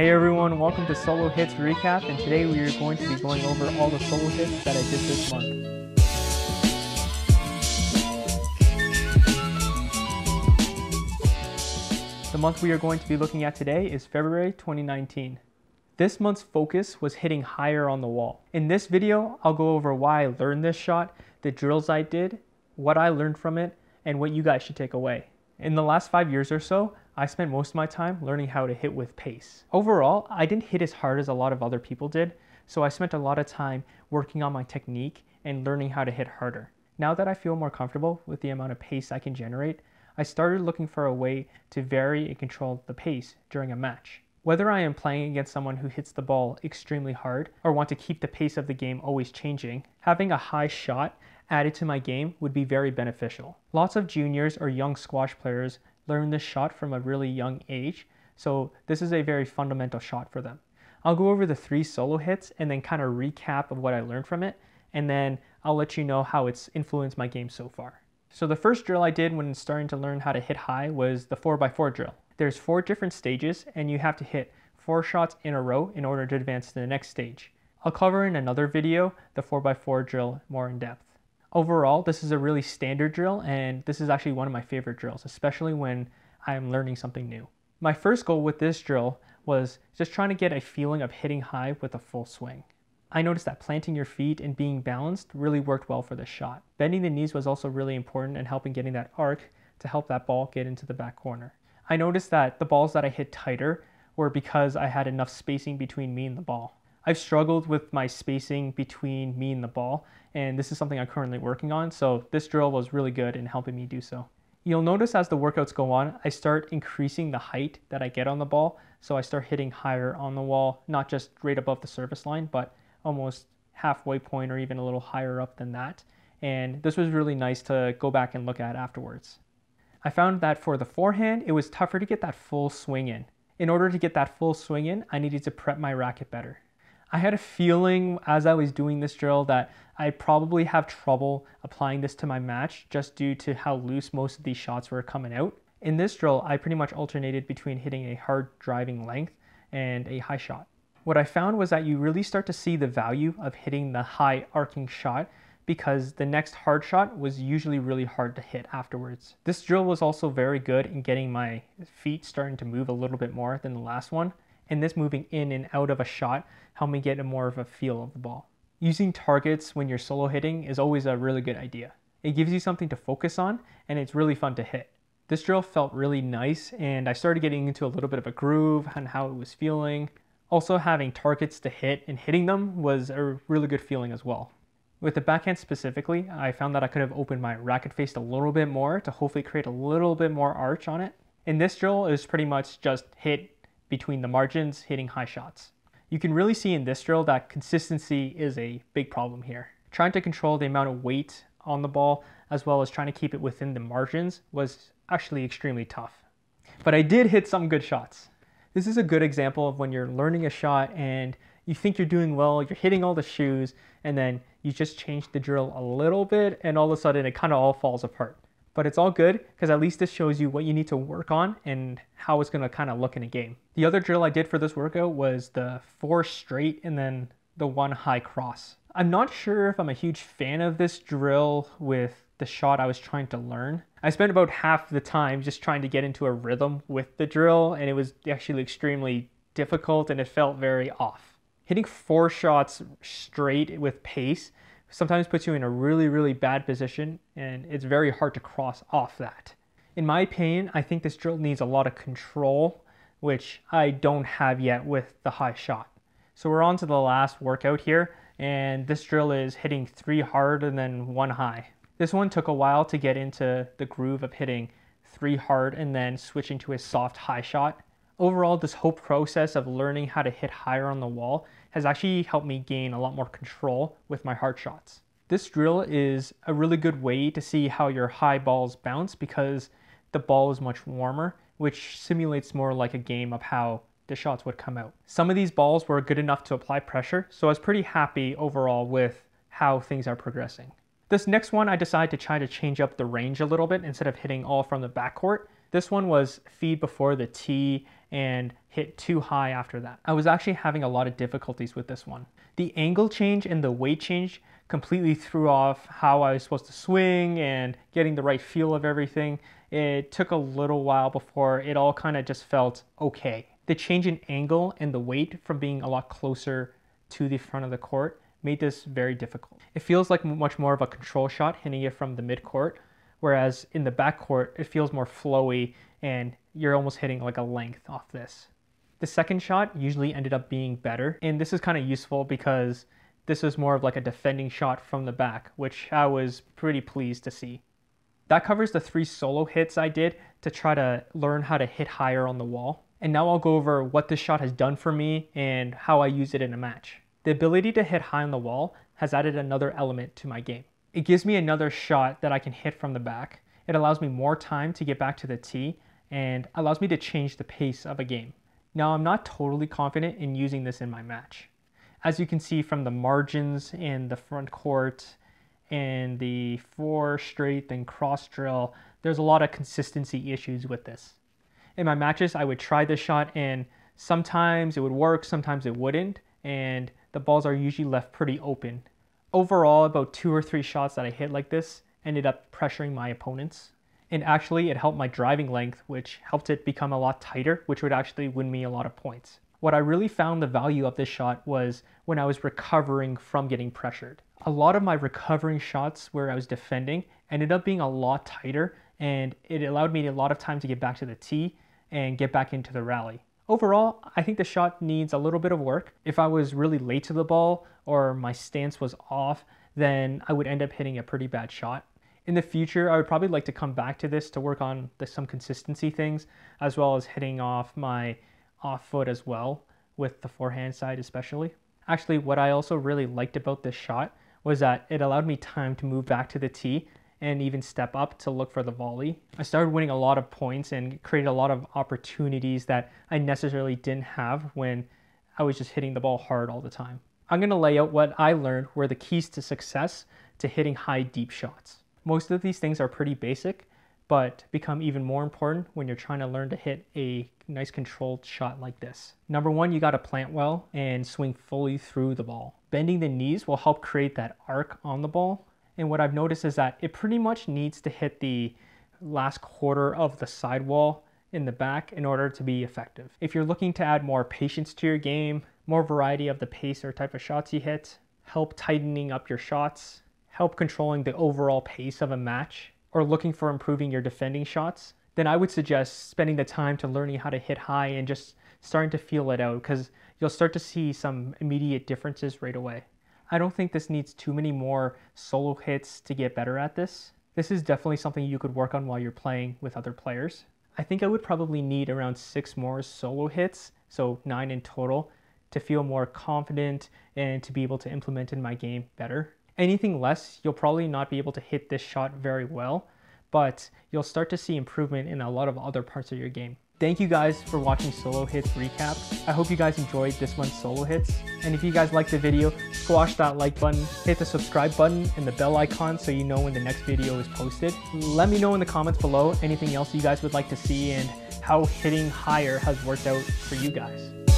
Hey everyone, welcome to Solo Hits Recap, and today we are going to be going over all the solo hits that I did this month. The month we are going to be looking at today is February 2019. This month's focus was hitting higher on the wall. In this video, I'll go over why I learned this shot, the drills I did, what I learned from it, and what you guys should take away. In the last five years or so, I spent most of my time learning how to hit with pace. Overall, I didn't hit as hard as a lot of other people did, so I spent a lot of time working on my technique and learning how to hit harder. Now that I feel more comfortable with the amount of pace I can generate, I started looking for a way to vary and control the pace during a match. Whether I am playing against someone who hits the ball extremely hard or want to keep the pace of the game always changing, having a high shot added to my game would be very beneficial. Lots of juniors or young squash players learn this shot from a really young age, so this is a very fundamental shot for them. I'll go over the three solo hits and then kind of recap of what I learned from it, and then I'll let you know how it's influenced my game so far. So the first drill I did when starting to learn how to hit high was the 4x4 drill. There's four different stages and you have to hit four shots in a row in order to advance to the next stage. I'll cover in another video the 4x4 drill more in depth. Overall, this is a really standard drill and this is actually one of my favorite drills, especially when I'm learning something new. My first goal with this drill was just trying to get a feeling of hitting high with a full swing. I noticed that planting your feet and being balanced really worked well for this shot. Bending the knees was also really important in helping getting that arc to help that ball get into the back corner. I noticed that the balls that I hit tighter were because I had enough spacing between me and the ball. I've struggled with my spacing between me and the ball, and this is something I'm currently working on, so this drill was really good in helping me do so. You'll notice as the workouts go on, I start increasing the height that I get on the ball, so I start hitting higher on the wall, not just right above the service line, but almost halfway point or even a little higher up than that. And this was really nice to go back and look at afterwards. I found that for the forehand, it was tougher to get that full swing in. In order to get that full swing in, I needed to prep my racket better. I had a feeling as I was doing this drill that I probably have trouble applying this to my match just due to how loose most of these shots were coming out. In this drill, I pretty much alternated between hitting a hard driving length and a high shot. What I found was that you really start to see the value of hitting the high arcing shot because the next hard shot was usually really hard to hit afterwards. This drill was also very good in getting my feet starting to move a little bit more than the last one, and this moving in and out of a shot helped me get a more of a feel of the ball. Using targets when you're solo hitting is always a really good idea. It gives you something to focus on and it's really fun to hit. This drill felt really nice and I started getting into a little bit of a groove on how it was feeling. Also having targets to hit and hitting them was a really good feeling as well. With the backhand specifically, I found that I could have opened my racket face a little bit more to hopefully create a little bit more arch on it. In this drill, is pretty much just hit between the margins, hitting high shots. You can really see in this drill that consistency is a big problem here. Trying to control the amount of weight on the ball as well as trying to keep it within the margins was actually extremely tough. But I did hit some good shots. This is a good example of when you're learning a shot and you think you're doing well, you're hitting all the shoes, and then you just change the drill a little bit and all of a sudden it kind of all falls apart. But it's all good because at least this shows you what you need to work on and how it's going to kind of look in a game. The other drill I did for this workout was the four straight and then the one high cross. I'm not sure if I'm a huge fan of this drill with the shot I was trying to learn. I spent about half the time just trying to get into a rhythm with the drill and it was actually extremely difficult and it felt very off hitting four shots straight with pace sometimes puts you in a really, really bad position, and it's very hard to cross off that. In my opinion, I think this drill needs a lot of control, which I don't have yet with the high shot. So we're on to the last workout here, and this drill is hitting three hard and then one high. This one took a while to get into the groove of hitting three hard and then switching to a soft high shot. Overall, this whole process of learning how to hit higher on the wall has actually helped me gain a lot more control with my hard shots. This drill is a really good way to see how your high balls bounce because the ball is much warmer, which simulates more like a game of how the shots would come out. Some of these balls were good enough to apply pressure, so I was pretty happy overall with how things are progressing. This next one, I decided to try to change up the range a little bit instead of hitting all from the backcourt. This one was feed before the tee and hit too high after that. I was actually having a lot of difficulties with this one. The angle change and the weight change completely threw off how I was supposed to swing and getting the right feel of everything. It took a little while before it all kind of just felt okay. The change in angle and the weight from being a lot closer to the front of the court made this very difficult. It feels like much more of a control shot hitting it from the mid court, whereas in the back court, it feels more flowy and you're almost hitting like a length off this. The second shot usually ended up being better, and this is kind of useful because this was more of like a defending shot from the back, which I was pretty pleased to see. That covers the three solo hits I did to try to learn how to hit higher on the wall. And now I'll go over what this shot has done for me and how I use it in a match. The ability to hit high on the wall has added another element to my game. It gives me another shot that I can hit from the back. It allows me more time to get back to the tee and allows me to change the pace of a game. Now, I'm not totally confident in using this in my match. As you can see from the margins in the front court and the four straight and cross drill, there's a lot of consistency issues with this. In my matches, I would try this shot and sometimes it would work, sometimes it wouldn't, and the balls are usually left pretty open. Overall, about two or three shots that I hit like this ended up pressuring my opponents and actually it helped my driving length, which helped it become a lot tighter, which would actually win me a lot of points. What I really found the value of this shot was when I was recovering from getting pressured. A lot of my recovering shots where I was defending ended up being a lot tighter and it allowed me a lot of time to get back to the tee and get back into the rally. Overall, I think the shot needs a little bit of work. If I was really late to the ball or my stance was off, then I would end up hitting a pretty bad shot in the future, I would probably like to come back to this to work on the, some consistency things, as well as hitting off my off foot as well, with the forehand side especially. Actually, what I also really liked about this shot was that it allowed me time to move back to the tee and even step up to look for the volley. I started winning a lot of points and created a lot of opportunities that I necessarily didn't have when I was just hitting the ball hard all the time. I'm gonna lay out what I learned were the keys to success to hitting high, deep shots. Most of these things are pretty basic, but become even more important when you're trying to learn to hit a nice controlled shot like this. Number one, you gotta plant well and swing fully through the ball. Bending the knees will help create that arc on the ball. And what I've noticed is that it pretty much needs to hit the last quarter of the sidewall in the back in order to be effective. If you're looking to add more patience to your game, more variety of the pace or type of shots you hit, help tightening up your shots, help controlling the overall pace of a match, or looking for improving your defending shots, then I would suggest spending the time to learning how to hit high and just starting to feel it out because you'll start to see some immediate differences right away. I don't think this needs too many more solo hits to get better at this. This is definitely something you could work on while you're playing with other players. I think I would probably need around six more solo hits, so nine in total, to feel more confident and to be able to implement in my game better. Anything less, you'll probably not be able to hit this shot very well, but you'll start to see improvement in a lot of other parts of your game. Thank you guys for watching Solo Hits Recap. I hope you guys enjoyed this month's Solo Hits. And if you guys liked the video, squash that like button, hit the subscribe button and the bell icon so you know when the next video is posted. Let me know in the comments below anything else you guys would like to see and how hitting higher has worked out for you guys.